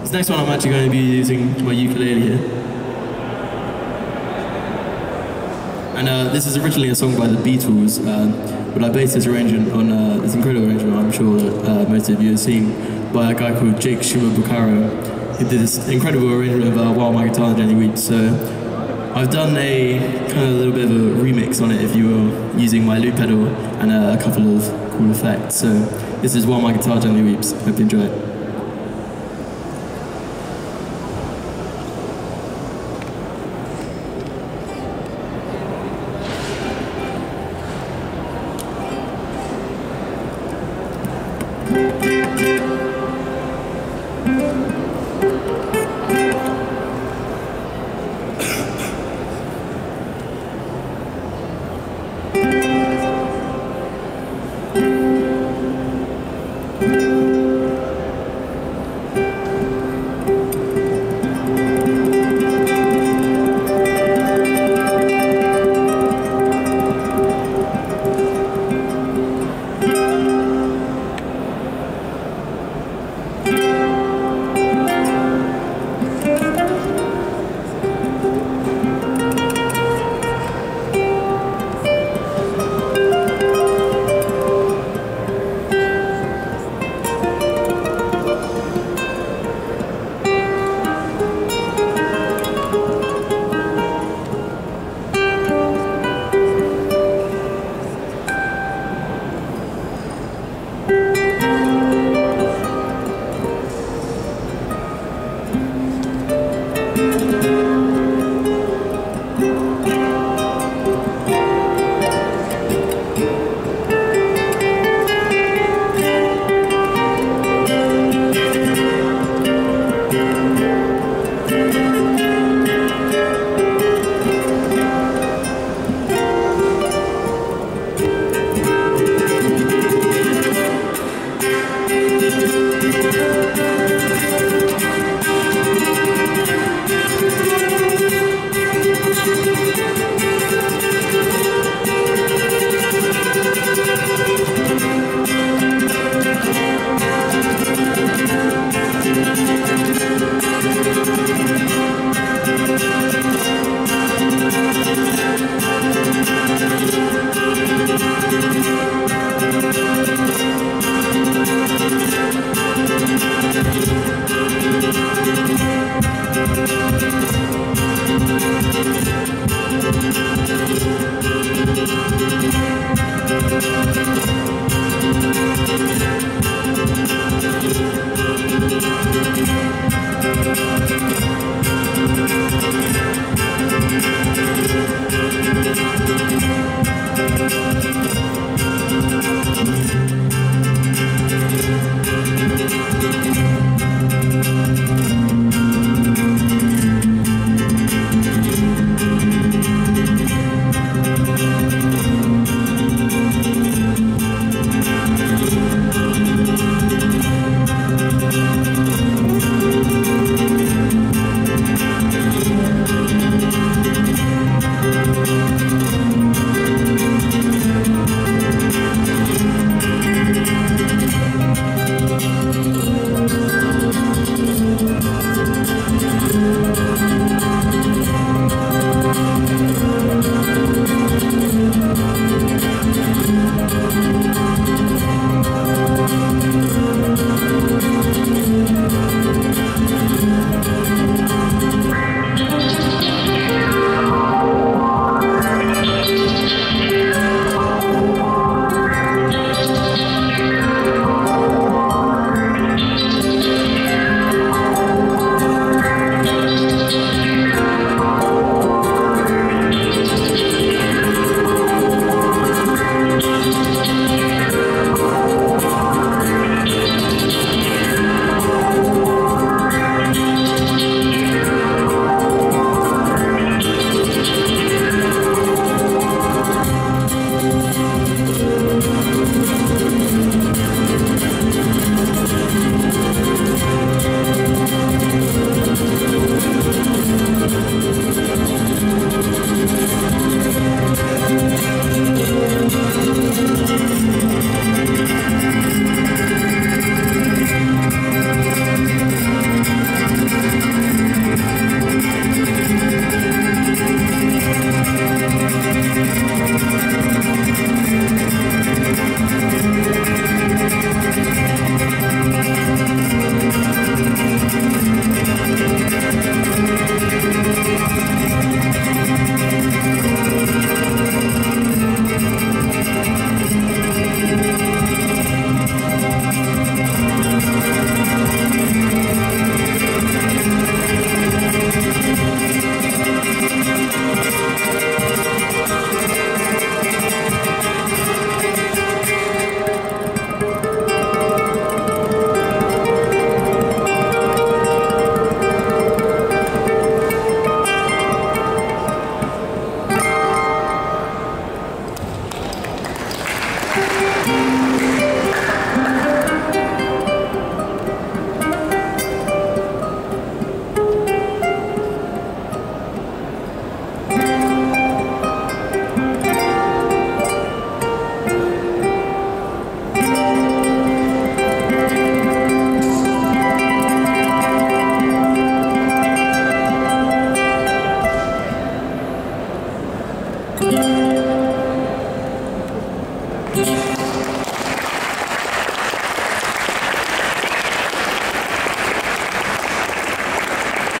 This next one I'm actually going to be using my ukulele here. And uh, this is originally a song by the Beatles, uh, but I based this arrangement on uh, this incredible arrangement I'm sure that uh, most of you have seen by a guy called Jake Shimabukuro. He did this incredible arrangement of uh, While My Guitar Gently Weeps. So I've done a kind of a little bit of a remix on it, if you will, using my loop pedal and uh, a couple of cool effects. So this is While My Guitar Gently Weeps. Hope you enjoy it.